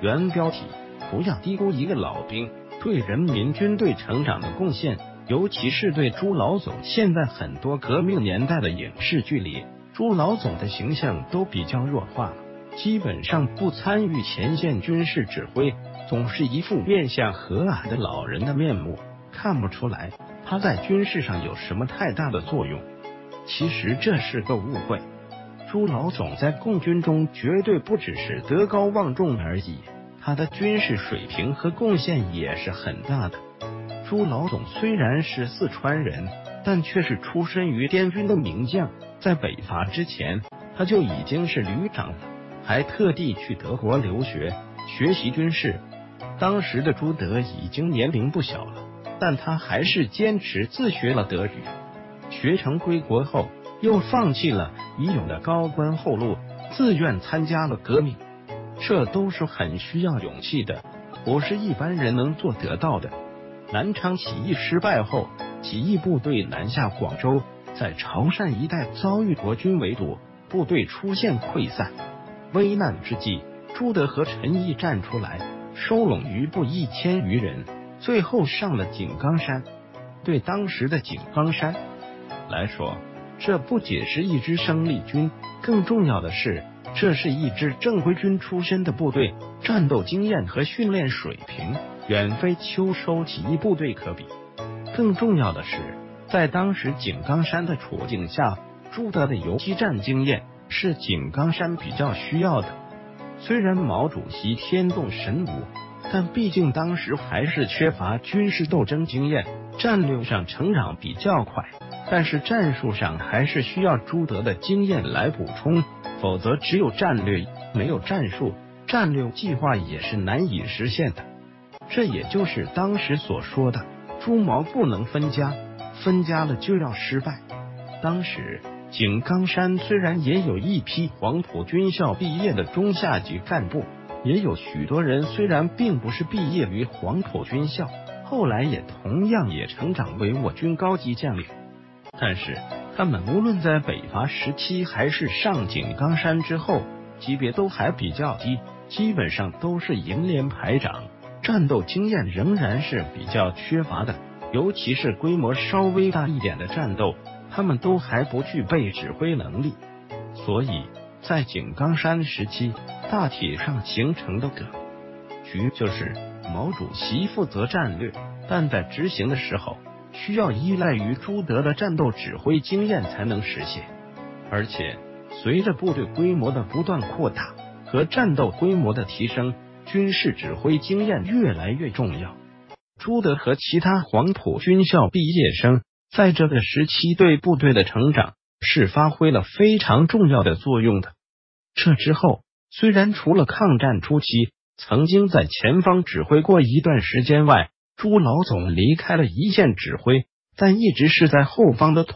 原标题：不要低估一个老兵对人民军队成长的贡献，尤其是对朱老总。现在很多革命年代的影视剧里，朱老总的形象都比较弱化，基本上不参与前线军事指挥，总是一副面相和蔼的老人的面目，看不出来他在军事上有什么太大的作用。其实这是个误会。朱老总在共军中绝对不只是德高望重而已，他的军事水平和贡献也是很大的。朱老总虽然是四川人，但却是出身于滇军的名将，在北伐之前他就已经是旅长了，还特地去德国留学学习军事。当时的朱德已经年龄不小了，但他还是坚持自学了德语，学成归国后。又放弃了已有的高官厚禄，自愿参加了革命，这都是很需要勇气的，不是一般人能做得到的。南昌起义失败后，起义部队南下广州，在潮汕一带遭遇国军围堵，部队出现溃散。危难之际，朱德和陈毅站出来，收拢余部一千余人，最后上了井冈山。对当时的井冈山来说，这不仅是一支生力军，更重要的是，这是一支正规军出身的部队，战斗经验和训练水平远非秋收起义部队可比。更重要的是，在当时井冈山的处境下，朱德的游击战经验是井冈山比较需要的。虽然毛主席天纵神武，但毕竟当时还是缺乏军事斗争经验，战略上成长比较快。但是战术上还是需要朱德的经验来补充，否则只有战略没有战术，战略计划也是难以实现的。这也就是当时所说的“朱毛不能分家，分家了就要失败”。当时井冈山虽然也有一批黄埔军校毕业的中下级干部，也有许多人虽然并不是毕业于黄埔军校，后来也同样也成长为我军高级将领。但是他们无论在北伐时期还是上井冈山之后，级别都还比较低，基本上都是营连排长，战斗经验仍然是比较缺乏的。尤其是规模稍微大一点的战斗，他们都还不具备指挥能力。所以在井冈山时期，大体上形成的格局就是毛主席负责战略，但在执行的时候。需要依赖于朱德的战斗指挥经验才能实现，而且随着部队规模的不断扩大和战斗规模的提升，军事指挥经验越来越重要。朱德和其他黄埔军校毕业生在这个时期对部队的成长是发挥了非常重要的作用的。这之后，虽然除了抗战初期曾经在前方指挥过一段时间外，朱老总离开了一线指挥，但一直是在后方的。